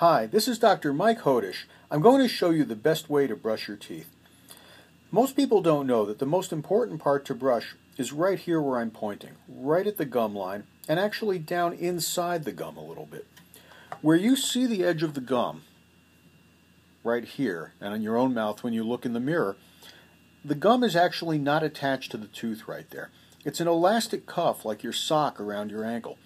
Hi, this is Dr. Mike Hodish. I'm going to show you the best way to brush your teeth. Most people don't know that the most important part to brush is right here where I'm pointing, right at the gum line, and actually down inside the gum a little bit. Where you see the edge of the gum, right here, and in your own mouth when you look in the mirror, the gum is actually not attached to the tooth right there. It's an elastic cuff like your sock around your ankle.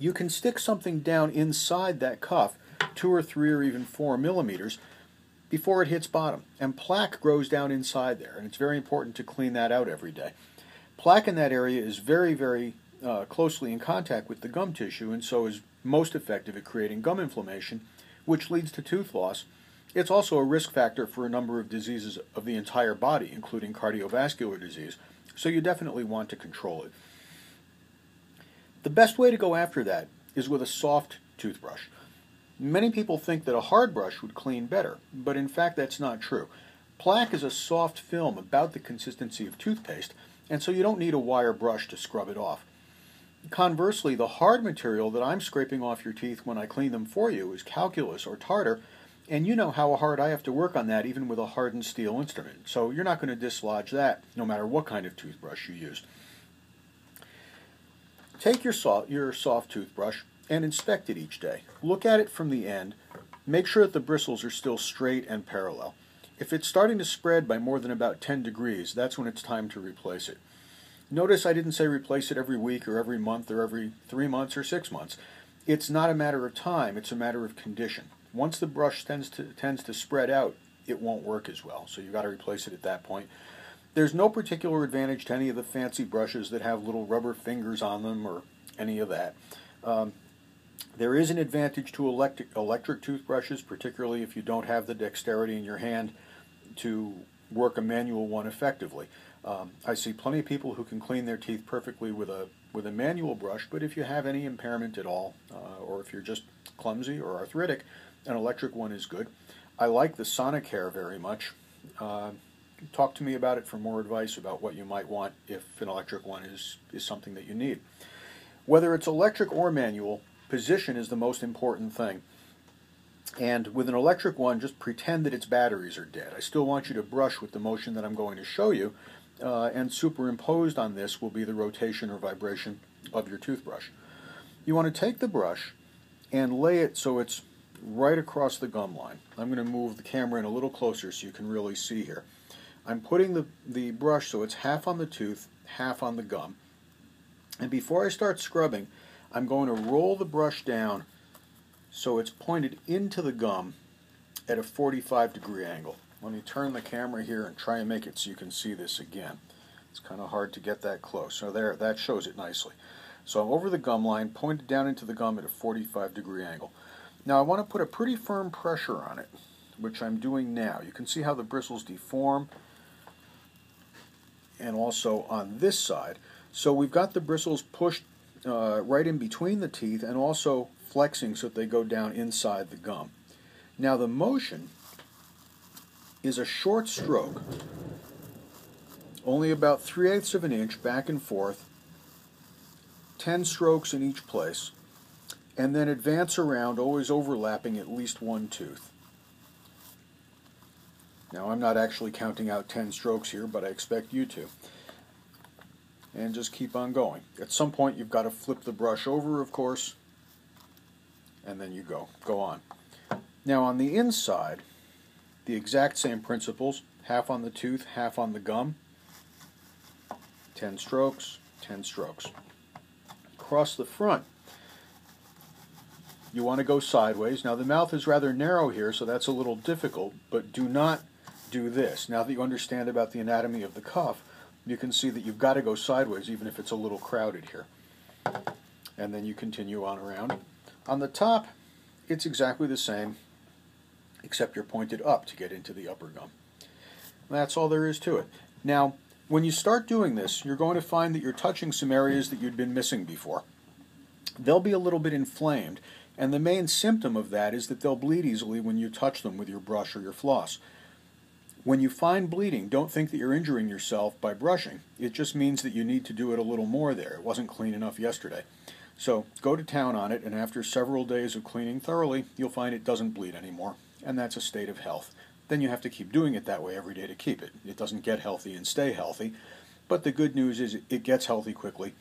You can stick something down inside that cuff, two or three or even four millimeters, before it hits bottom. And plaque grows down inside there, and it's very important to clean that out every day. Plaque in that area is very, very uh, closely in contact with the gum tissue, and so is most effective at creating gum inflammation, which leads to tooth loss. It's also a risk factor for a number of diseases of the entire body, including cardiovascular disease, so you definitely want to control it. The best way to go after that is with a soft toothbrush. Many people think that a hard brush would clean better, but in fact that's not true. Plaque is a soft film about the consistency of toothpaste, and so you don't need a wire brush to scrub it off. Conversely, the hard material that I'm scraping off your teeth when I clean them for you is calculus or tartar, and you know how hard I have to work on that even with a hardened steel instrument, so you're not going to dislodge that no matter what kind of toothbrush you use. Take your, soft, your soft toothbrush and inspect it each day. Look at it from the end. Make sure that the bristles are still straight and parallel. If it's starting to spread by more than about 10 degrees, that's when it's time to replace it. Notice I didn't say replace it every week or every month or every three months or six months. It's not a matter of time, it's a matter of condition. Once the brush tends to, tends to spread out, it won't work as well, so you've got to replace it at that point. There's no particular advantage to any of the fancy brushes that have little rubber fingers on them or any of that. Um, there is an advantage to electric, electric toothbrushes, particularly if you don't have the dexterity in your hand to work a manual one effectively. Um, I see plenty of people who can clean their teeth perfectly with a with a manual brush, but if you have any impairment at all, uh, or if you're just clumsy or arthritic, an electric one is good. I like the Sonicare very much. Uh, talk to me about it for more advice about what you might want if an electric one is, is something that you need. Whether it's electric or manual, position is the most important thing. And with an electric one, just pretend that its batteries are dead. I still want you to brush with the motion that I'm going to show you, uh, and superimposed on this will be the rotation or vibration of your toothbrush. You want to take the brush and lay it so it's right across the gum line. I'm going to move the camera in a little closer so you can really see here. I'm putting the, the brush so it's half on the tooth, half on the gum. And before I start scrubbing, I'm going to roll the brush down so it's pointed into the gum at a 45 degree angle. Let me turn the camera here and try and make it so you can see this again. It's kind of hard to get that close. So there, that shows it nicely. So I'm over the gum line, pointed down into the gum at a 45 degree angle. Now I want to put a pretty firm pressure on it, which I'm doing now. You can see how the bristles deform and also on this side. So we've got the bristles pushed uh, right in between the teeth and also flexing so that they go down inside the gum. Now the motion is a short stroke, only about 3 eighths of an inch back and forth, 10 strokes in each place, and then advance around, always overlapping at least one tooth. Now I'm not actually counting out 10 strokes here, but I expect you to and just keep on going. At some point you've got to flip the brush over, of course, and then you go. Go on. Now on the inside, the exact same principles, half on the tooth, half on the gum, 10 strokes, 10 strokes. Across the front, you want to go sideways. Now the mouth is rather narrow here, so that's a little difficult, but do not do this. Now that you understand about the anatomy of the cuff, you can see that you've got to go sideways even if it's a little crowded here. And then you continue on around. On the top, it's exactly the same, except you're pointed up to get into the upper gum. That's all there is to it. Now, when you start doing this, you're going to find that you're touching some areas that you'd been missing before. They'll be a little bit inflamed, and the main symptom of that is that they'll bleed easily when you touch them with your brush or your floss. When you find bleeding, don't think that you're injuring yourself by brushing. It just means that you need to do it a little more there. It wasn't clean enough yesterday. So go to town on it, and after several days of cleaning thoroughly, you'll find it doesn't bleed anymore, and that's a state of health. Then you have to keep doing it that way every day to keep it. It doesn't get healthy and stay healthy, but the good news is it gets healthy quickly.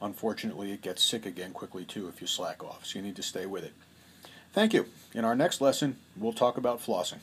Unfortunately, it gets sick again quickly too if you slack off, so you need to stay with it. Thank you. In our next lesson, we'll talk about flossing.